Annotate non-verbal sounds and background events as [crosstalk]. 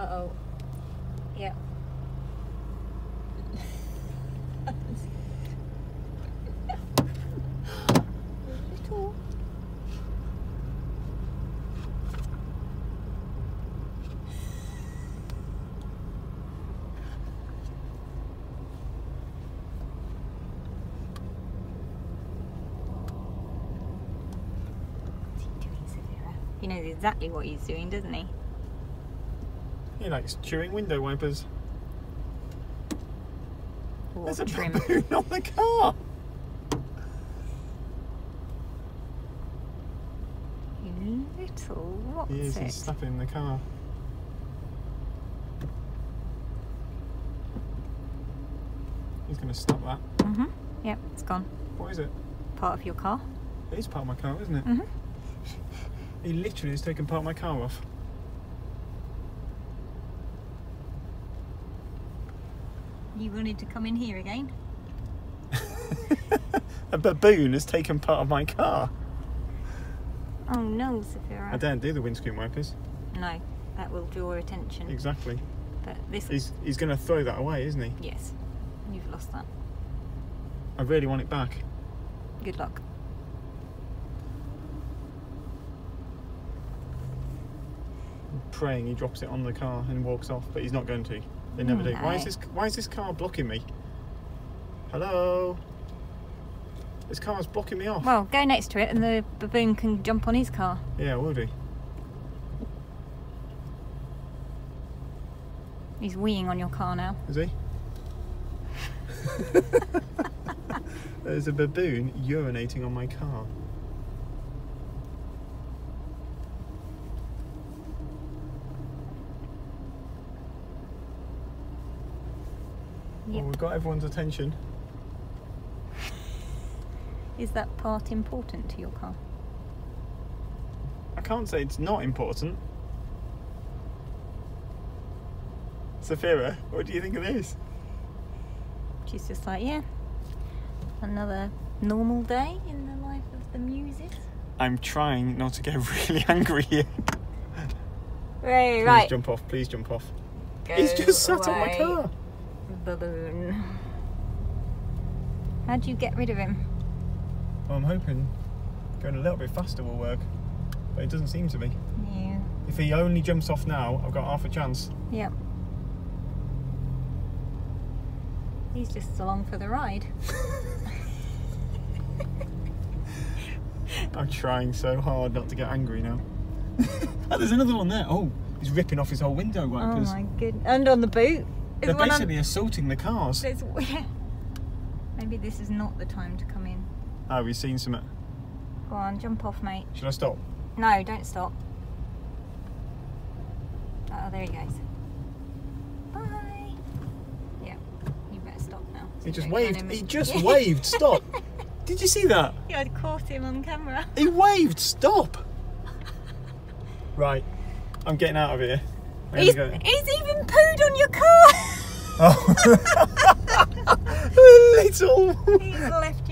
Uh oh. Yep. Little. He knows exactly what he's doing, doesn't he? He likes chewing window wipers. Or There's a trim. baboon on the car. You little, what's He is, it? he's slapping the car. He's going to stop that. Mm-hmm. Yep, it's gone. What is it? Part of your car. It is part of my car, isn't it? Mhm. [laughs] He literally has taken part of my car off. You wanted to come in here again? [laughs] A baboon has taken part of my car. Oh no, Saphira. I daren't do the windscreen wipers. No, that will draw attention. Exactly. But this He's he's going to throw that away, isn't he? Yes, you've lost that. I really want it back. Good luck. I'm praying he drops it on the car and walks off, but he's not going to. They never do. Why is this why is this car blocking me? Hello? This car's blocking me off. Well, go next to it and the baboon can jump on his car. Yeah, will do. He's weeing on your car now. Is he? [laughs] [laughs] There's a baboon urinating on my car. Well, oh, we've got everyone's attention. [laughs] Is that part important to your car? I can't say it's not important. Safira, what do you think of this? She's just like, yeah, another normal day in the life of the muses. I'm trying not to get [laughs] really angry here. Right, Please right. jump off, please jump off. Go He's just sat on my away, car. Baboon. How do you get rid of him? Well, I'm hoping going a little bit faster will work, but it doesn't seem to be. Yeah. If he only jumps off now, I've got half a chance. Yep. He's just along for the ride. [laughs] I'm trying so hard not to get angry now. [laughs] oh, there's another one there. Oh, he's ripping off his whole window wipers. Oh my goodness. And on the boot. They're Is one on- basically assaulting the cars. There's- [laughs] Maybe this is not the time to come in. Oh, we've seen some. Uh, go on, jump off, mate. Should I stop? No, don't stop. Oh, there he goes. Bye. Yeah, you better stop now. He just waved. He just Yeah. [laughs] waved. Stop. [laughs] Did you see that? Yeah, I'd caught him on camera. He waved. Stop. Right. I'm getting out of here. He's, go. he's even pooed on your car. Oh. [laughs] Little. he's left